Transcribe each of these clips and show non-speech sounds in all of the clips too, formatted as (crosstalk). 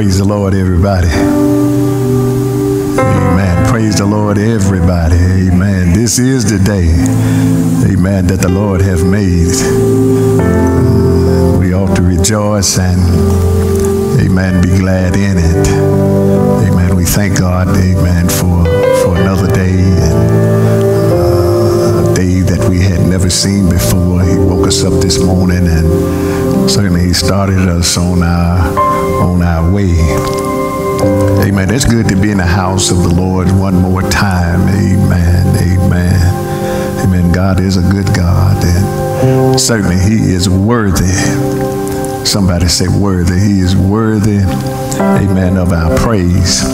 Praise the Lord, everybody. Amen. Praise the Lord, everybody. Amen. This is the day, amen, that the Lord has made. We ought to rejoice and, amen, be glad in it. Amen. We thank God, amen, for, for another day and uh, a day that we had never seen before. He woke us up this morning and certainly he started us on our on our way. Amen. It's good to be in the house of the Lord one more time. Amen. Amen. Amen. God is a good God, and certainly He is worthy. Somebody say worthy. He is worthy, amen, of our praise.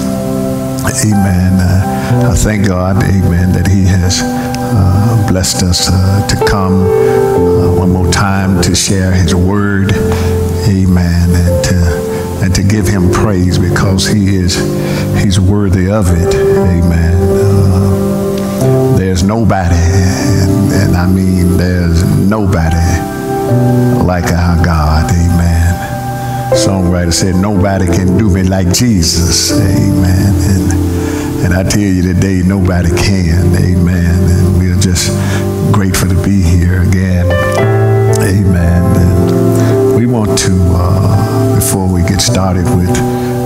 Amen. Uh, I thank God, amen, that He has uh, blessed us uh, to come uh, one more time to share His word. Amen. And to give him praise because he is he's worthy of it. Amen. Uh, there's nobody and, and, i mean there's nobody like our god. Amen. Songwriter said nobody can do me like jesus. Amen. And and i tell you today nobody can. Amen. And we're just grateful to be here again. Amen. And we want to uh, before we get started with,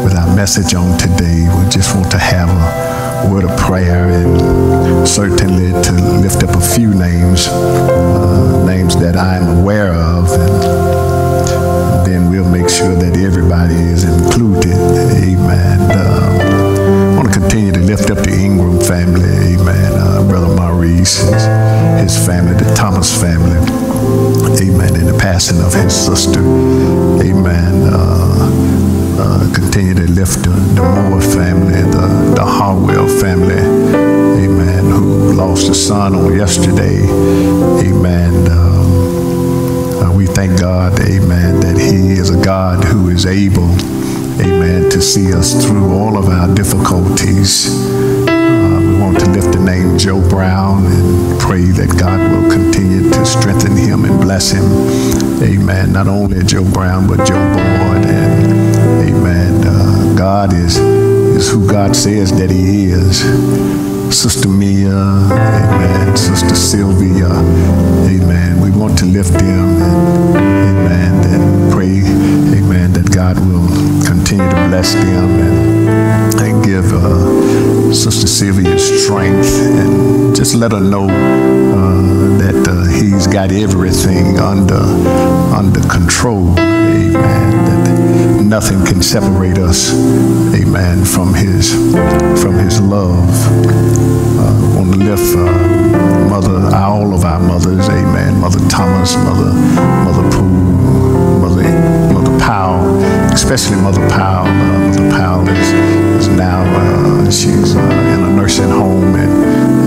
with our message on today, we just want to have a word of prayer and certainly to lift up a few names, uh, names that I'm aware of, and then we'll make sure that everybody is included. Amen. Um, I want to continue to lift up the Ingram family. Amen. Uh, Brother Maurice, his, his family, the Thomas family. Amen. In the passing of his sister. Amen. Uh, uh, continue to lift the, the Moore family, the, the Harwell family. Amen. Who lost a son on yesterday. Amen. Um, uh, we thank God, amen, that He is a God who is able, amen, to see us through all of our difficulties want to lift the name Joe Brown and pray that God will continue to strengthen him and bless him. Amen. Not only Joe Brown, but Joe Boyd. And amen. Uh, God is, is who God says that he is. Sister Mia, amen. Sister Sylvia, amen. We want to lift them, and, amen, and pray, amen, that God will continue to bless them and, give uh, Sister Sylvia strength and just let her know uh, that uh, He's got everything under under control. Amen. That nothing can separate us. Amen. From His from His love. Uh, want to lift uh, Mother, all of our mothers. Amen. Mother Thomas, Mother Mother Poole, Mother Mother Powell, especially Mother Powell. Uh, Mother Powell is, is now uh, she's uh, in a nursing home, and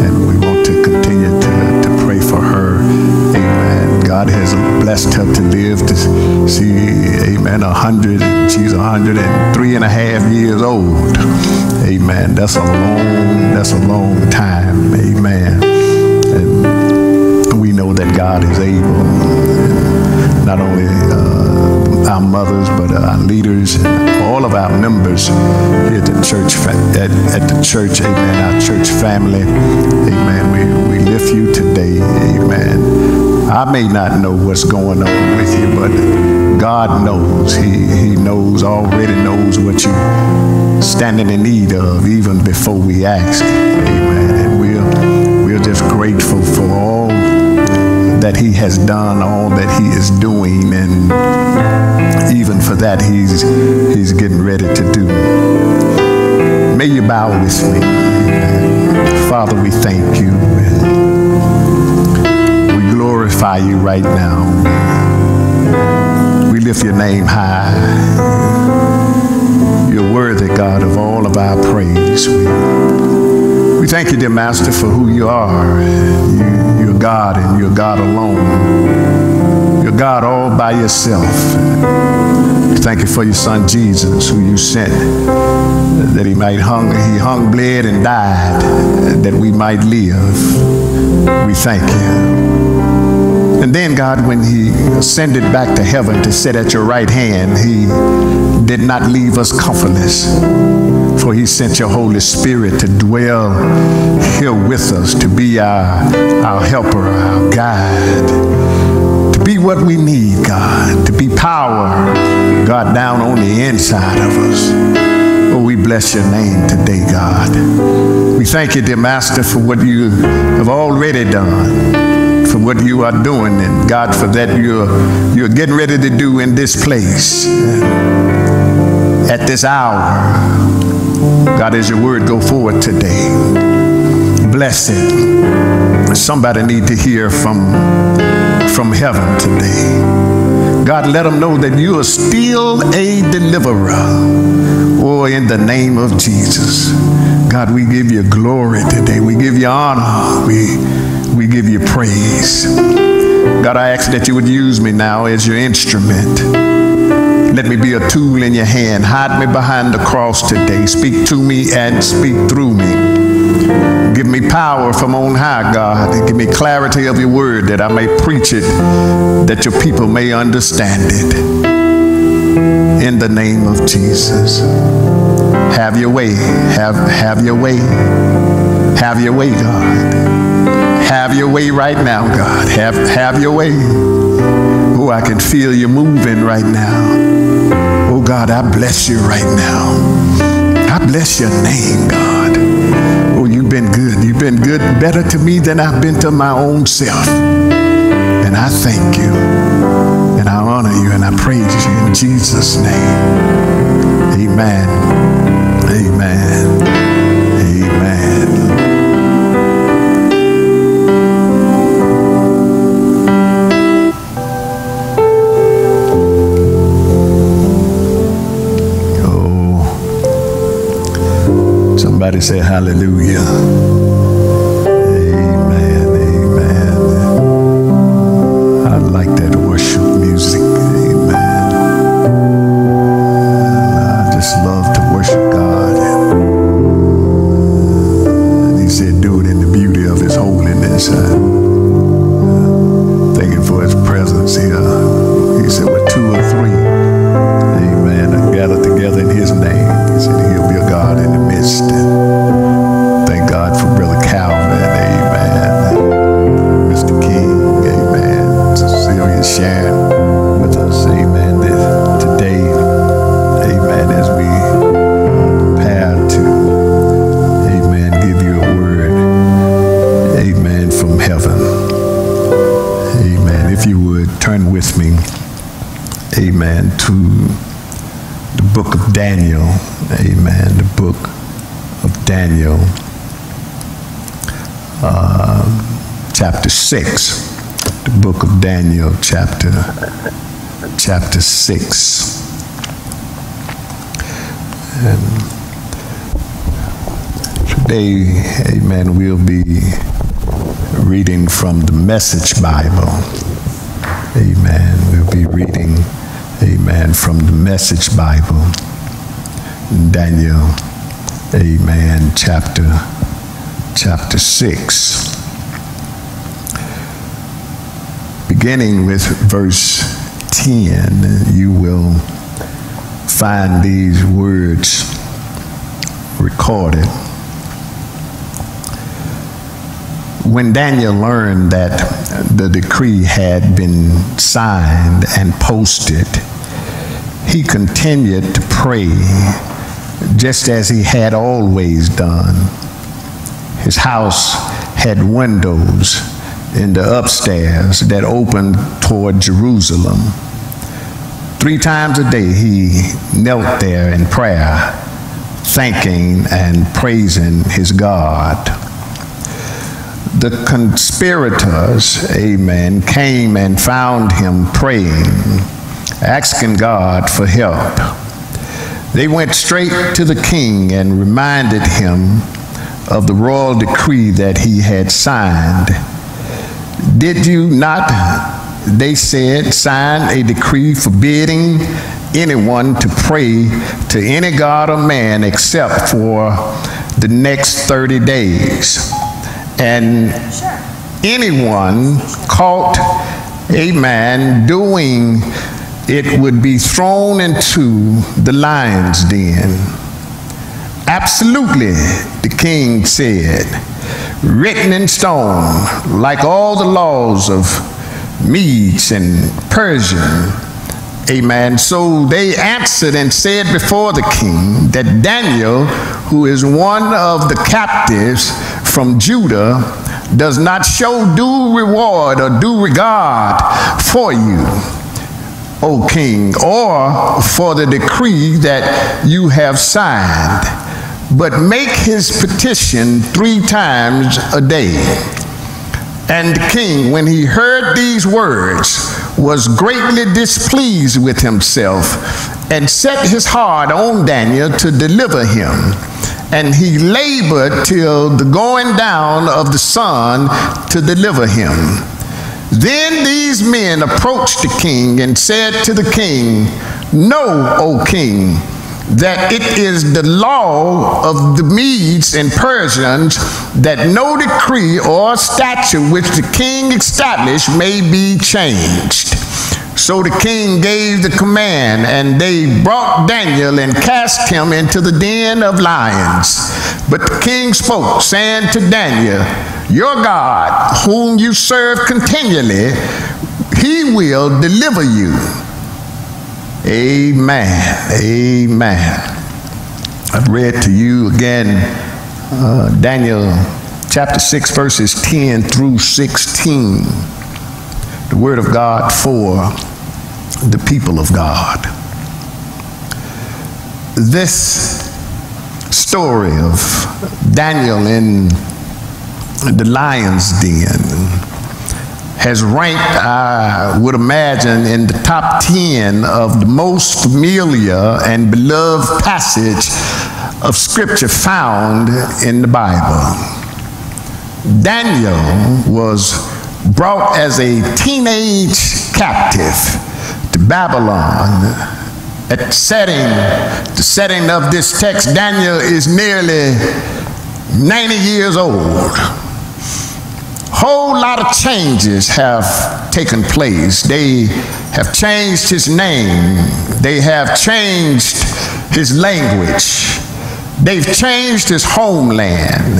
and we want to continue to, to pray for her. Amen. God has blessed her to live to see, amen, a hundred, she's 103 and a hundred and three and a half years old. Amen. That's a long, that's a long time. Amen. And we know that God is able. Not only uh, our mothers, but our leaders and all of our members here at the church, at, at the church, amen, our church family, amen. We, we lift you today, amen. I may not know what's going on with you, but God knows. He, he knows, already knows what you're standing in need of, even before we ask, amen. And we're, we're just grateful for all he has done, all that he is doing, and even for that he's he's getting ready to do. May you bow with me. Father, we thank you. We glorify you right now. We lift your name high. You're worthy, God, of all of our praise. We thank you, dear Master, for who you are. You, you're God and you're God alone. You're God all by yourself. Thank you for your son Jesus, who you sent, that he might hung, he hung, bled, and died, that we might live. We thank you. And then, God, when He ascended back to heaven to sit at your right hand, He did not leave us comfortless. For He sent your Holy Spirit to dwell here with us, to be our, our helper, our guide, to be what we need, God, to be power, God, down on the inside of us. Oh, we bless your name today, God. We thank you, dear Master, for what you have already done, for what you are doing, and God, for that you're, you're getting ready to do in this place, at this hour. God, as your word go forward today, bless it. Somebody need to hear from, from heaven today. God, let them know that you are still a deliverer. Oh, in the name of Jesus. God, we give you glory today. We give you honor. We, we give you praise. God, I ask that you would use me now as your instrument. Let me be a tool in your hand. Hide me behind the cross today. Speak to me and speak through me. Give me power from on high, God. Give me clarity of your word that I may preach it, that your people may understand it in the name of Jesus. Have your way. Have, have your way. Have your way, God. Have your way right now, God. Have, have your way. Oh, I can feel you moving right now. Oh, God, I bless you right now. I bless your name, God. Oh, you've been good. You've been good, better to me than I've been to my own self. And I thank you and I honor you and I praise you in Jesus' name. Amen. Amen. Somebody say hallelujah. Daniel Amen. The book of Daniel, uh, chapter 6. The book of Daniel chapter chapter 6. And today, amen, we'll be reading from the Message Bible. Amen. We'll be reading, amen, from the Message Bible. Daniel Amen. Chapter chapter 6. Beginning with verse 10, you will find these words recorded. When Daniel learned that the decree had been signed and posted, he continued to pray just as he had always done. His house had windows in the upstairs that opened toward Jerusalem. Three times a day he knelt there in prayer, thanking and praising his God. The conspirators, amen, came and found him praying, asking God for help. They went straight to the king and reminded him of the royal decree that he had signed. Did you not, they said, sign a decree forbidding anyone to pray to any god or man except for the next 30 days? And anyone caught a man doing it would be thrown into the lion's den. Absolutely, the king said, written in stone, like all the laws of Medes and Persian. Amen. So they answered and said before the king that Daniel, who is one of the captives from Judah, does not show due reward or due regard for you O king, or for the decree that you have signed, but make his petition three times a day. And the king, when he heard these words, was greatly displeased with himself and set his heart on Daniel to deliver him. And he labored till the going down of the sun to deliver him. Then these men approached the king and said to the king, Know, O king, that it is the law of the Medes and Persians that no decree or statute which the king established may be changed. So the king gave the command, and they brought Daniel and cast him into the den of lions. But the king spoke, saying to Daniel, your God, whom you serve continually, he will deliver you. Amen. Amen. I've read to you again uh, Daniel chapter 6, verses 10 through 16. The word of God for the people of God. This story of Daniel in the lion's den has ranked, I would imagine, in the top 10 of the most familiar and beloved passage of scripture found in the Bible. Daniel was brought as a teenage captive to Babylon. At the setting, the setting of this text, Daniel is nearly 90 years old whole lot of changes have taken place. They have changed his name, they have changed his language, they've changed his homeland.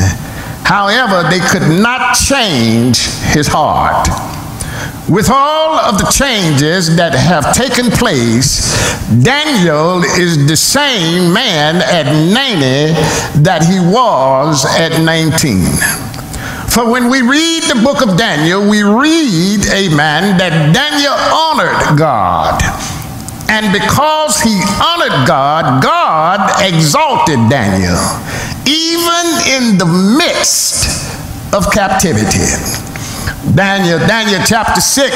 However, they could not change his heart. With all of the changes that have taken place, Daniel is the same man at 90 that he was at 19. For when we read the book of Daniel, we read, amen, that Daniel honored God. And because he honored God, God exalted Daniel, even in the midst of captivity. Daniel, Daniel chapter 6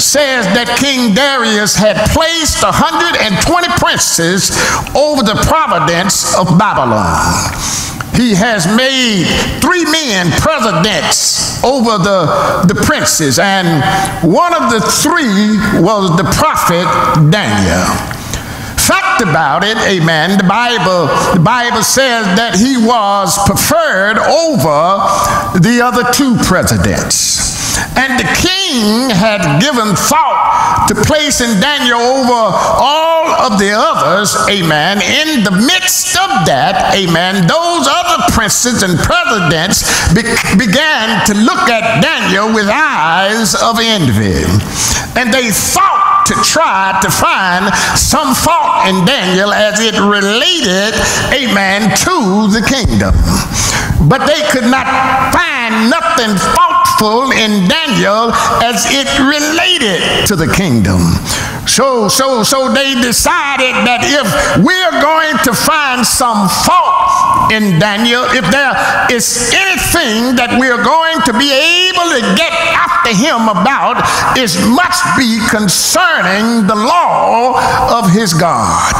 says that King Darius had placed 120 princes over the province of Babylon he has made three men presidents over the, the princes, and one of the three was the prophet Daniel. Fact about it, amen. The Bible, the Bible says that he was preferred over the other two presidents. And the king had given thought to placing Daniel over all of the others, amen. In the midst of that, amen, those other princes and presidents be began to look at Daniel with eyes of envy. And they thought to try to find some fault in Daniel as it related, amen, to the kingdom. But they could not find nothing faultful in Daniel as it related to the kingdom. So, so, so they decided that if we're going to find some fault in Daniel, if there is anything that we're going to be able to get after him about, it must be concerning the law of his God.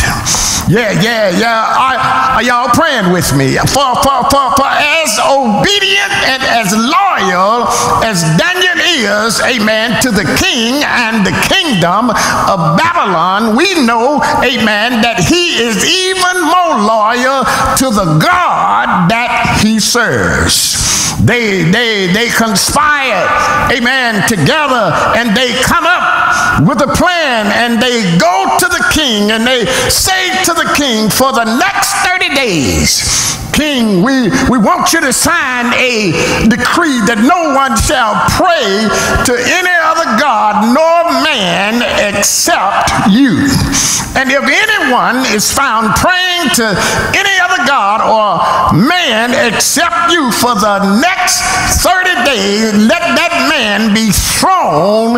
Yeah, yeah, yeah. Are, are y'all praying with me? For, for, for, for as obedient and as loyal as Daniel is, amen, to the king and the kingdom of Babylon, we know, amen, that he is even more loyal to the God that he serves. They they they conspired, amen, together, and they come up with a plan, and they go to the king, and they say to the king, for the next 30 days, King, we, we want you to sign a decree that no one shall pray to any other God nor man except you. And if anyone is found praying to any God or man except you for the next 30 days, let that man be thrown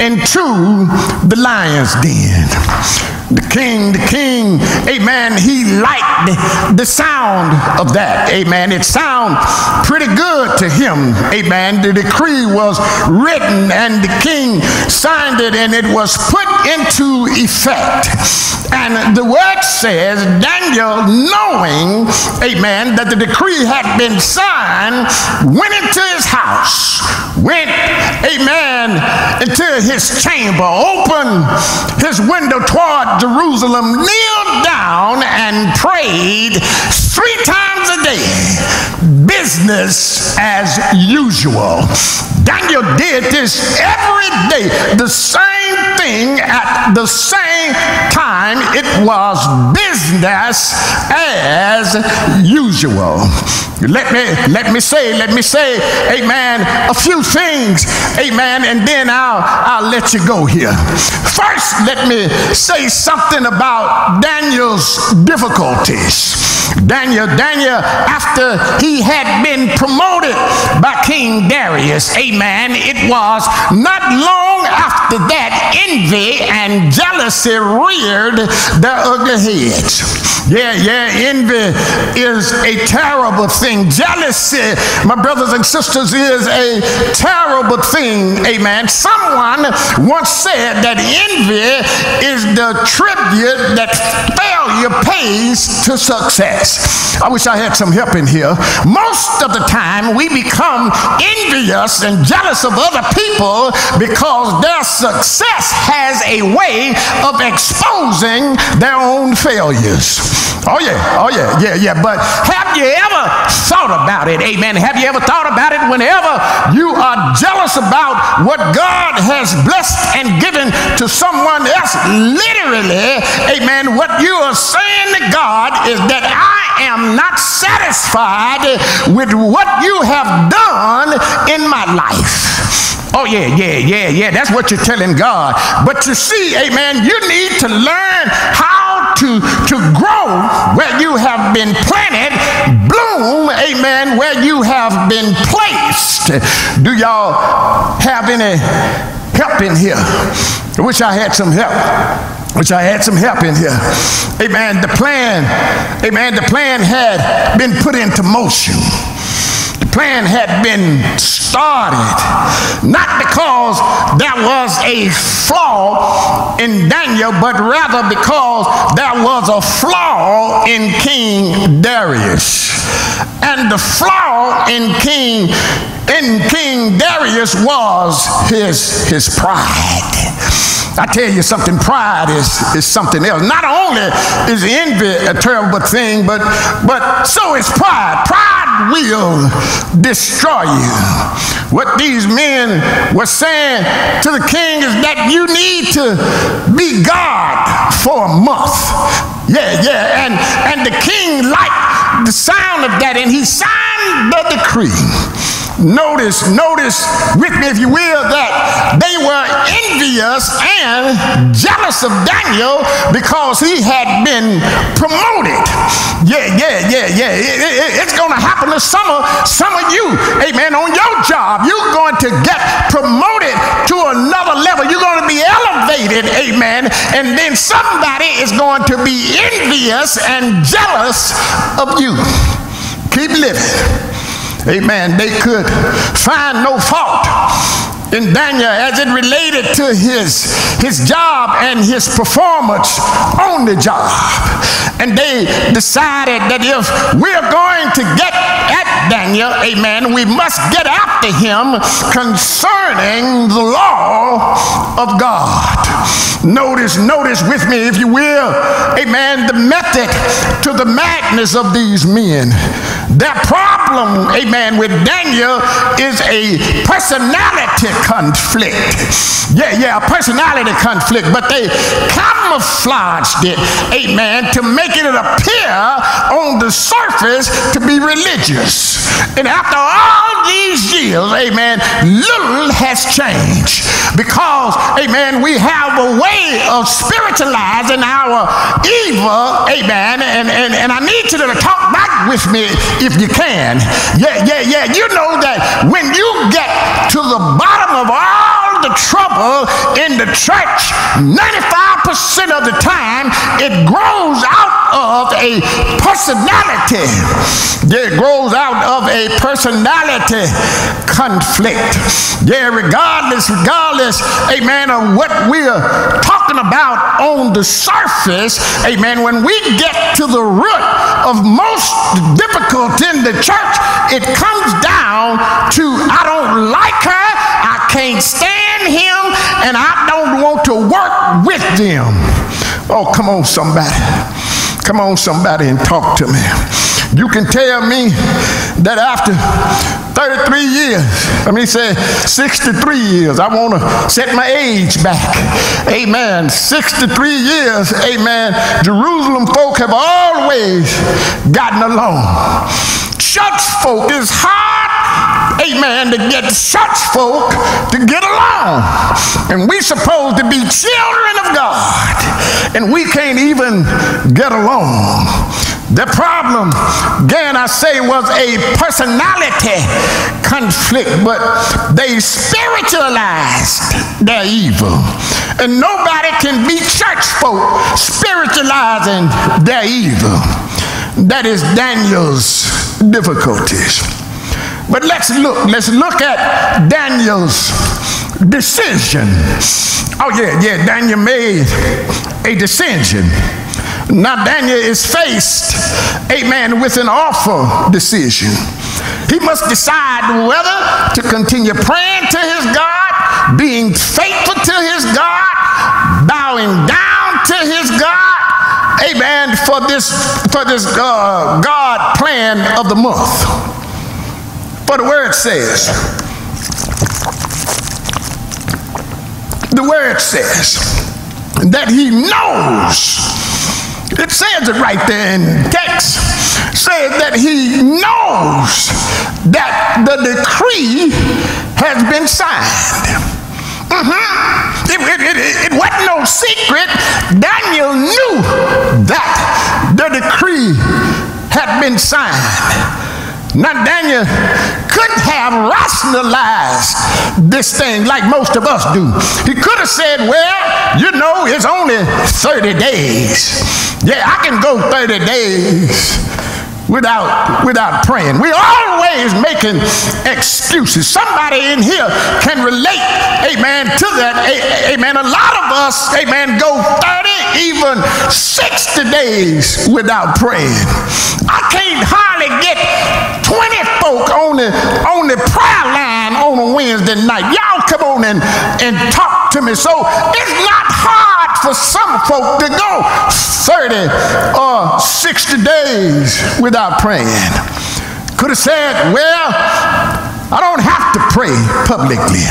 into the lion's den the king, the king, amen, he liked the sound of that, amen. It sounded pretty good to him, amen. The decree was written and the king signed it and it was put into effect. And the word says, Daniel, knowing, amen, that the decree had been signed, went into his house, went, amen, his chamber, opened his window toward Jerusalem, kneeled down and prayed three times a day, business as usual. Daniel did this every day, the same thing at the same time. It was business as usual. Let me let me say, let me say, amen, a few things, amen, and then I'll I'll let you go here. First, let me say something about Daniel's difficulties. Daniel, Daniel, after he had been promoted by King Darius, amen, it was not long after that envy and jealousy reared their ugly heads. Yeah, yeah, envy is a terrible thing. Jealousy, my brothers and sisters, is a terrible thing, amen. Someone once said that envy is the tribute that failure pays to success. I wish I had some help in here. Most of the time, we become envious and jealous of other people because their success has a way of exposing their own failures. Oh, yeah, oh, yeah, yeah, yeah. But have you ever thought about it? Amen. Have you ever thought about it whenever you are jealous about what God has blessed and given to someone else? Literally, amen, what you are saying to God is that I am not satisfied with what you have done in my life. Oh, yeah, yeah, yeah, yeah. That's what you're telling God. But you see, amen, you need to learn how to, to grow where you have been planted, bloom, amen, where you have been placed. Do y'all have any help in here? I wish I had some help which I had some help in here. Amen. The plan, amen, the plan had been put into motion The plan had been started, not because there was a flaw in Daniel, but rather because there was a flaw in King Darius. And the flaw in King in King Darius was his his pride. I tell you something, pride is, is something else. Not only is envy a terrible thing, but, but so is pride. Pride will destroy you. What these men were saying to the king is that you need to be God for a month. Yeah, yeah. And, and the king liked the sound of that, and he signed the decree notice, notice with me, if you will, that they were envious and jealous of Daniel because he had been promoted. Yeah, yeah, yeah, yeah. It, it, it's going to happen to some of, some of you, amen, on your job. You're going to get promoted to another level. You're going to be elevated, amen. And then somebody is going to be envious and jealous of you. Keep living. Amen. They could find no fault in Daniel as it related to his, his job and his performance on the job. And they decided that if we're going to get at Daniel, amen, we must get after him concerning the law of God. Notice, notice with me, if you will, amen, the method to the madness of these men. Their problem problem, amen, with Daniel is a personality conflict. Yeah, yeah, a personality conflict, but they camouflaged it, amen, to make it appear on the surface to be religious. And after all these years, amen, little has changed because, amen, we have a way of spiritualizing our evil, amen, and, and, and I need you to talk back with me if you can. Yeah, yeah, yeah. You know that when you get to the bottom of all the trouble in the church, 95% of the time it grows out of a personality. It grows out of a personality conflict. Yeah, regardless, regardless, amen, of what we're talking about on the surface, amen, when we get to the root of most difficulty in the church, it comes down to I don't like her, I can't stand him, and I don't want to work with them. Oh, come on, somebody. Come on, somebody, and talk to me. You can tell me that after 33 years, let me say 63 years, I want to set my age back. Amen. 63 years, amen. Jerusalem folk have always gotten along. Church folk is hard amen, to get church folk to get along. And we supposed to be children of God, and we can't even get along. The problem, again, I say, was a personality conflict, but they spiritualized their evil. And nobody can be church folk spiritualizing their evil. That is Daniel's difficulties. But let's look, let's look at Daniel's decision. Oh, yeah, yeah, Daniel made a decision. Now, Daniel is faced, amen, with an awful decision. He must decide whether to continue praying to his God, being faithful to his God, bowing down to his God, amen, for this, for this uh, God plan of the month. For the word says, the word says that he knows. It says it right there in text. Says that he knows that the decree has been signed. Mm-hmm. It, it, it, it, wasn't no secret. Daniel knew that the decree had been signed. Now, Daniel couldn't have rationalized this thing like most of us do. He could have said, Well, you know, it's only 30 days. Yeah, I can go 30 days without without praying. We're always making excuses. Somebody in here can relate, amen, to that. Amen. A lot of us, amen, go 30, even 60 days without praying. I can't hardly get 20 folk on the on the prayer line on a Night. Y'all come on and, and talk to me. So it's not hard for some folk to go 30 or 60 days without praying. Could have said, Well, I don't have to pray publicly.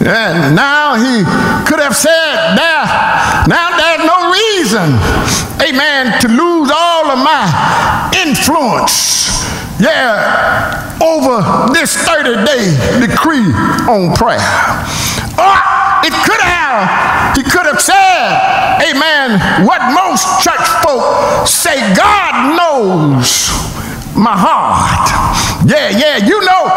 And now he could have said, There, now there's no reason, amen, to lose all of my influence. Yeah, over this 30 day decree on prayer. Or it could have, he could have said, Amen, what most church folk say God knows my heart. Yeah, yeah, you know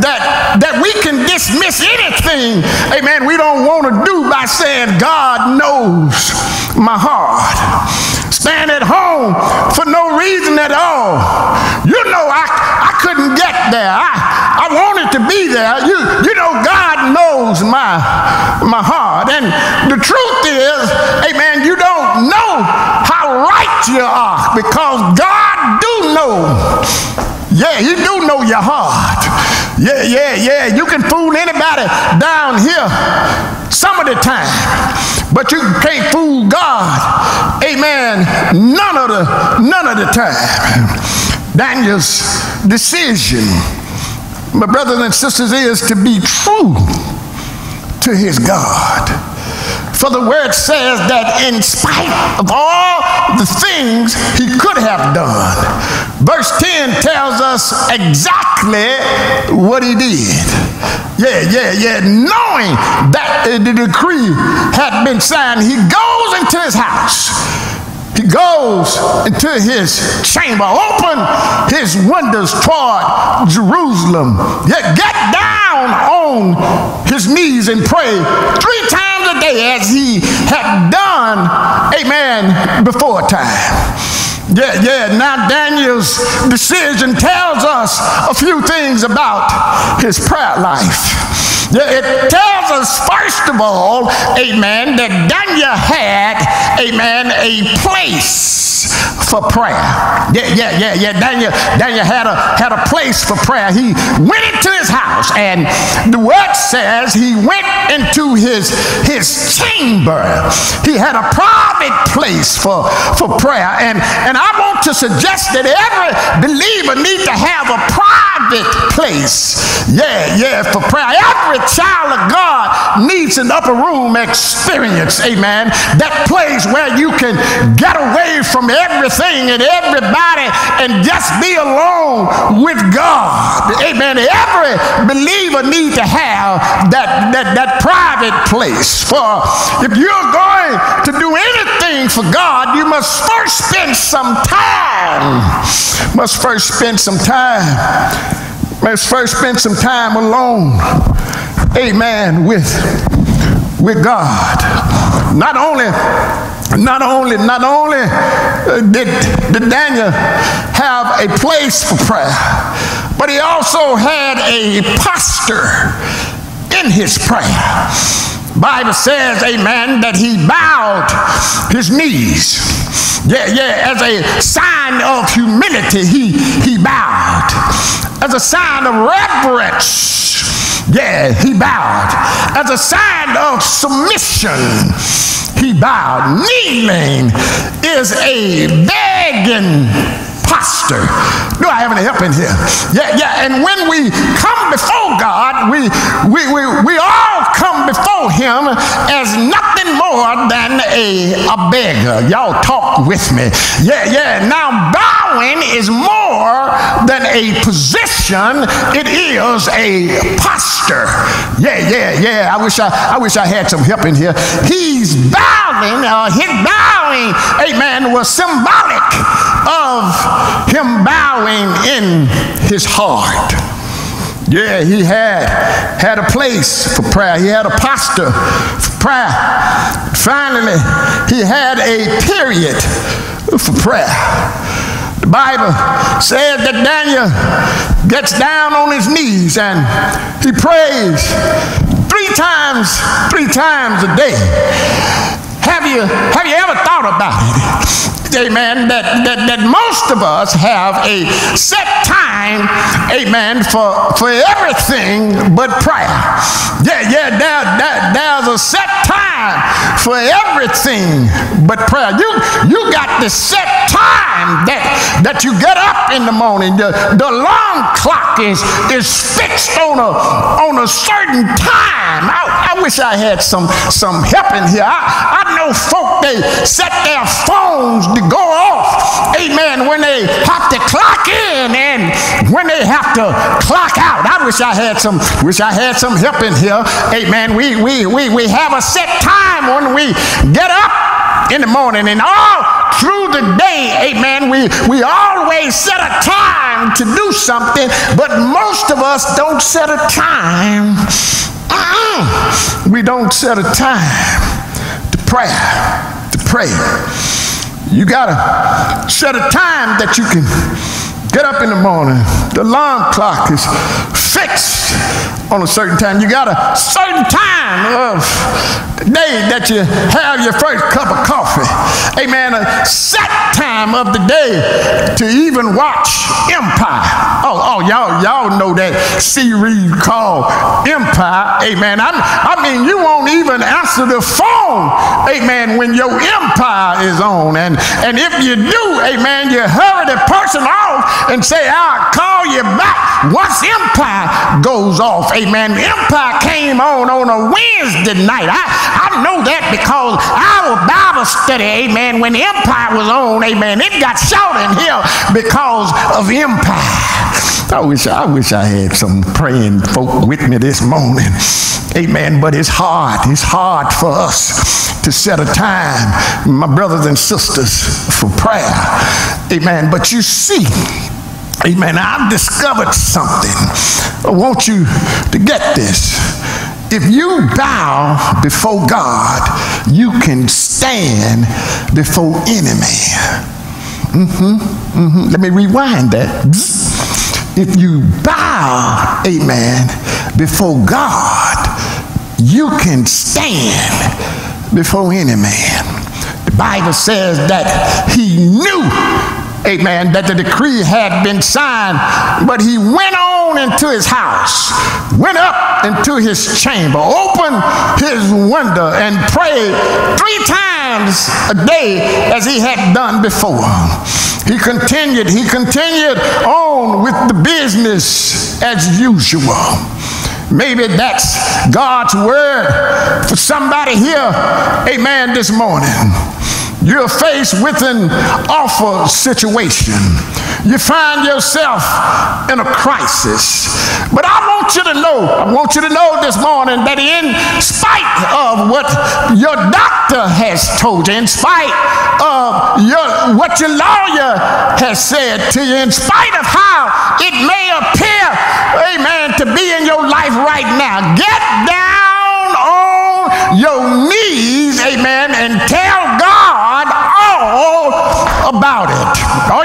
that that we can dismiss anything, amen, we don't want to do by saying God knows my heart. Stand at home for no reason at all. You know I, I couldn't get there. I, I wanted to be there. You, you know God knows my, my heart. And the truth is, hey amen, you don't know how right you are because God do know. Yeah, you do know your heart. Yeah, yeah, yeah. You can fool anybody down here some of the time, but you can't fool God. Amen. None of the none of the time. Daniel's decision, my brothers and sisters, is to be true to his God. For the word says that in spite of all the things he could have done, verse 10 tells us exactly what he did. Yeah, yeah, yeah. Knowing that the decree had been signed, he goes into his house. He goes into his chamber, open his windows toward Jerusalem. Yeah, get down on his knees and pray three times a day as he had done, amen, before time. Yeah, yeah. Now Daniel's decision tells us a few things about his prayer life. It tells us, first of all, amen, that Daniel had, amen, a place for prayer. Yeah, yeah, yeah, yeah. Daniel, Daniel had a had a place for prayer. He went into his house, and the word says he went into his his chamber. He had a private place for, for prayer. And, and I want to suggest that every believer need to have a private place. Yeah, yeah, for prayer. Every child of God needs an upper room experience. Amen. That place where you can get away from everything everything and everybody and just be alone with God. Amen. Every believer needs to have that, that, that private place. For if you're going to do anything for God, you must first spend some time. Must first spend some time. Must first spend some time alone. Amen. With with God. Not only not only, not only uh, did, did Daniel have a place for prayer, but he also had a posture in his prayer. Bible says, amen, that he bowed his knees. Yeah, yeah, as a sign of humility, he, he bowed. As a sign of reverence, yeah, he bowed. As a sign of submission, he bowed. Kneeling is a begging posture. Do I have any help in here? Yeah, yeah. And when we come before God, we we we, we all come before him as nothing more than a, a beggar. Y'all talk with me. Yeah, yeah. Now bowing is more than a position, it is a posture. Yeah, yeah, yeah. I wish I I wish I had some help in here. He's bowing, uh, his bowing, amen, was symbolic of him bowing in his heart. Yeah, he had had a place for prayer. He had a posture for prayer. Finally, he had a period for prayer. The Bible says that Daniel gets down on his knees and he prays three times, three times a day. Have you have you ever thought about it? amen, that, that, that most of us have a set time, amen, for, for everything but prayer. Yeah, yeah, there, there, there's a set time for everything but prayer. You, you got the set time that, that you get up in the morning. The, the alarm clock is, is fixed on a, on a certain time. I, I wish I had some, some help in here. I, I know folk, they set their phones to go off, amen, when they have to clock in and when they have to clock out. I wish I had some, wish I had some help in here. Amen. We we we we have a set time when we get up in the morning and all through the day, amen, we, we always set a time to do something, but most of us don't set a time. Uh-uh. We don't set a time to pray, to pray. You got to set a time that you can get up in the morning. The alarm clock is fixed on a certain time. You got a certain time of day that you have your first cup of coffee. Amen. A set time of the day to even watch Empire. Oh, oh, y'all, y'all know that series called Empire. Amen. I, I mean, you won't even answer the phone. Amen. When your Empire is on, and and if you do, Amen, you hurry the person off and say, I'll call you back once Empire goes off. Amen. Empire came on on a Wednesday night. I, I know that because our Bible study, amen, when Empire was on, amen, it got short in here because of Empire. I wish I wish I had some praying folk with me this morning. Amen. But it's hard. It's hard for us to set a time, my brothers and sisters, for prayer. Amen. But you see, Amen. I've discovered something. I want you to get this. If you bow before God, you can stand before enemy. Mm-hmm, mm-hmm. Let me rewind that if you bow, amen, before God, you can stand before any man. The Bible says that he knew, amen, that the decree had been signed, but he went on into his house, went up into his chamber, opened his window, and prayed three times a day as he had done before. He continued, he continued on with the business as usual. Maybe that's God's word for somebody here, amen, this morning. You're faced with an awful situation. You find yourself in a crisis. But I want you to know, I want you to know this morning that in spite of what your doctor has told you, in spite of your, what your lawyer has said to you, in spite of how it may appear, amen, to be in your life right now, get down on your knees, amen, and tell God all about it.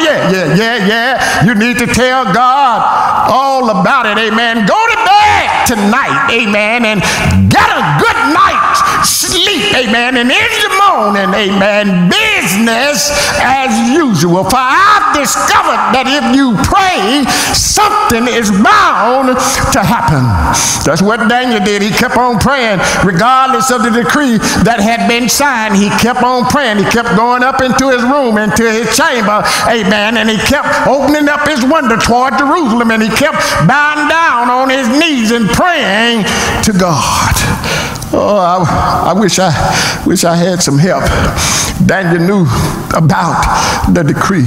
Yeah, yeah, yeah, yeah. You need to tell God all about it. Amen. Go to bed tonight. Amen. And get sleep. Amen. And in the morning, amen, business as usual. For I've discovered that if you pray, something is bound to happen. That's what Daniel did. He kept on praying, regardless of the decree that had been signed. He kept on praying. He kept going up into his room, into his chamber, amen. And he kept opening up his window toward Jerusalem and he kept bowing down on his knees and praying to God. Oh, I, I, wish I wish I had some help. Daniel knew about the decree.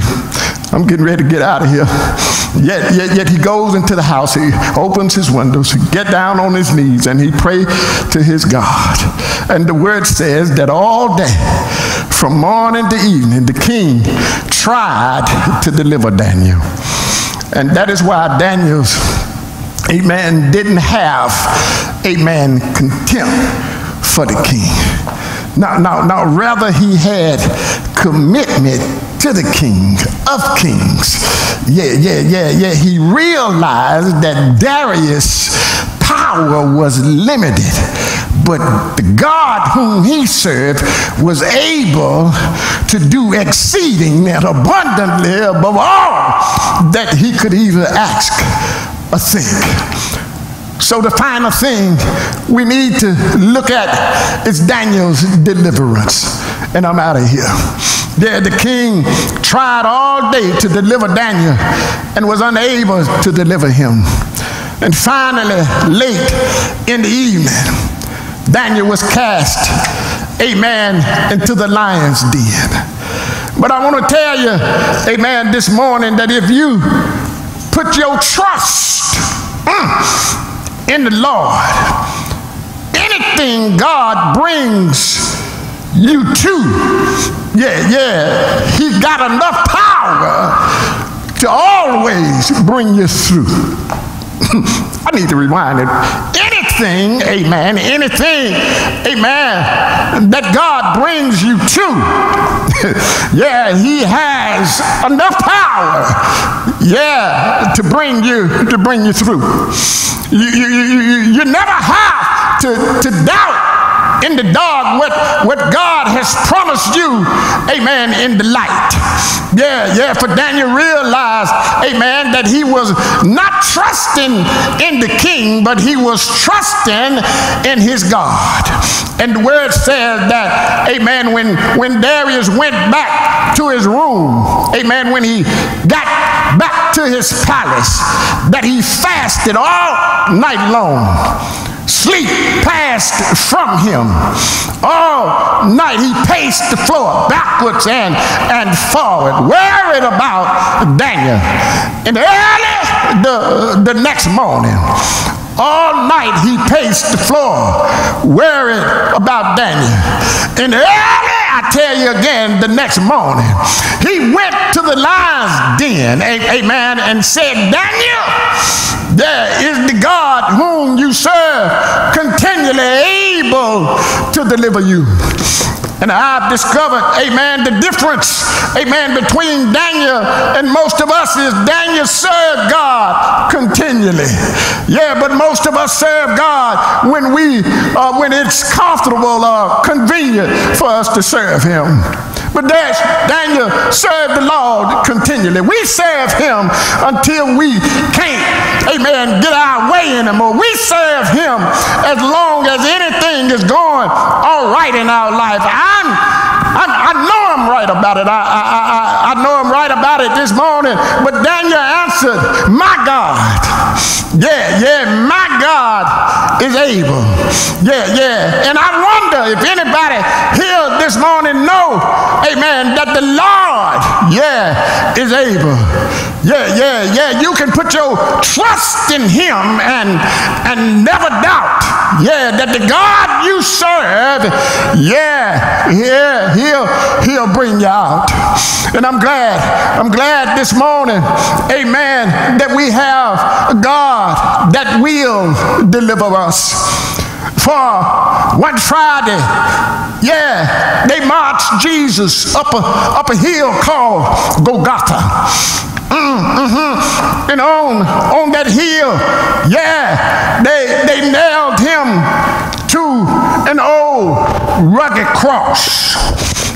I'm getting ready to get out of here. Yet, yet, yet he goes into the house. He opens his windows. He get down on his knees and he pray to his God. And the word says that all day, from morning to evening, the king tried to deliver Daniel. And that is why Daniel's amen, didn't have, amen, contempt for the king. Now, now, now, rather he had commitment to the king of kings. Yeah, yeah, yeah, yeah. He realized that Darius' power was limited, but the God whom he served was able to do exceeding and abundantly above all that he could even ask a thing. So, the final thing we need to look at is Daniel's deliverance. And I'm out of here. There, the king tried all day to deliver Daniel and was unable to deliver him. And finally, late in the evening, Daniel was cast, amen, into the lion's den. But I want to tell you, amen, this morning that if you put your trust mm, in the Lord. Anything God brings you to, yeah, yeah, He got enough power to always bring you through. (laughs) I need to rewind it. Anything, amen, anything, amen, that God brings you to, (laughs) yeah, He has enough power, yeah, to bring you to bring you through. You, you, you, you never have to, to doubt in the dark what, what God has promised you, amen, in the light. Yeah, yeah, for Daniel realized, amen, that he was not trusting in the king, but he was trusting in his God. And the word says that, amen, when, when Darius went back to his room, amen, when he got back to his palace, that he fasted all night long. Sleep passed from him. All night he paced the floor backwards and, and forward, worried about Daniel. And early the, the next morning, all night he paced the floor, worried about Daniel. And early, I tell you again, the next morning, he went to the lion's den, amen, and said, Daniel, there is the God whom you serve, continually able to deliver you. And I've discovered, amen, the difference, amen, between Daniel and most of us is Daniel served God continually. Yeah, but most of us serve God when we, uh, when it's comfortable or convenient for us to serve Him. But Daniel served the Lord continually. We serve him until we can't, amen, get our way anymore. We serve him as long as anything is going all right in our life. I'm, I'm i know I'm right about it. I, I, I, I know I'm right about it this morning. But Daniel answered, My God. Yeah, yeah, my God is able. Yeah, yeah. And I wonder if anybody here this morning know, amen, that the Lord, yeah, is able. Yeah, yeah, yeah. You can put your trust in him and and never doubt. Yeah, that the God you serve, yeah, yeah, he'll he'll bring you out. And I'm glad, I'm glad this morning, amen, that we have a God that will deliver us. For one Friday, yeah, they marched Jesus up a, up a hill called Golgotha. Mm, mm-hmm. And on, on that hill, yeah, they, they nailed him to an old rugged cross.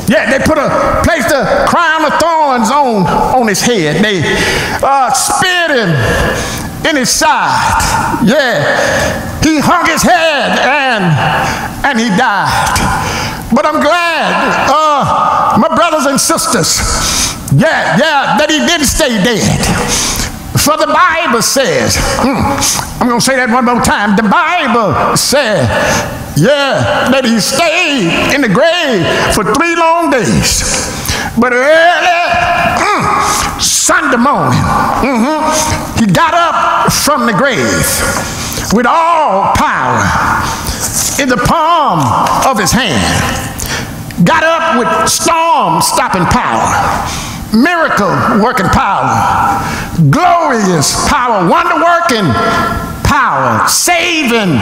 Yeah, they put a placed a crown of thorns on on his head. They uh, speared him in his side. Yeah, he hung his head and and he died. But I'm glad, uh, my brothers and sisters, yeah, yeah, that he didn't stay dead. For the Bible says, hmm, I'm going to say that one more time. The Bible said, yeah, that he stayed in the grave for three long days. But early, mm, Sunday morning, mm-hmm, he got up from the grave with all power in the palm of his hand. Got up with storm stopping power, miracle working power, glorious power, wonder working power, saving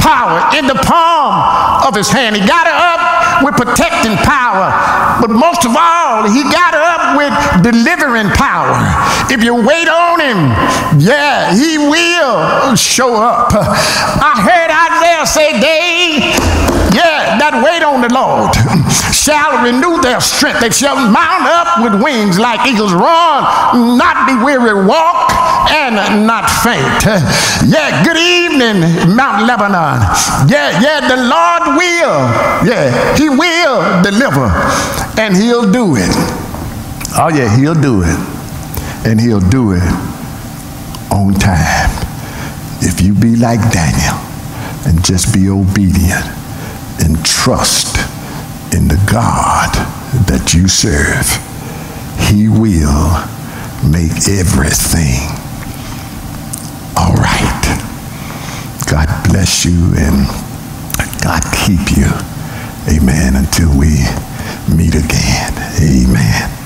power in the palm of his hand. He got it up with protecting power, but most of all, he got it up with delivering power. If you wait on him, yeah, he will show up. I heard Isaiah say, They, yeah, that wait on the Lord shall renew their strength. They shall mount up with wings like eagles, run, not be weary, walk, and not faint. (laughs) Yeah, good evening, Mount Lebanon. Yeah, yeah, the Lord will. Yeah, He will deliver, and He'll do it. Oh, yeah, He'll do it. And He'll do it on time. If you be like Daniel and just be obedient and trust in the God that you serve, He will make everything all right. God bless you and God keep you. Amen. Until we meet again. Amen.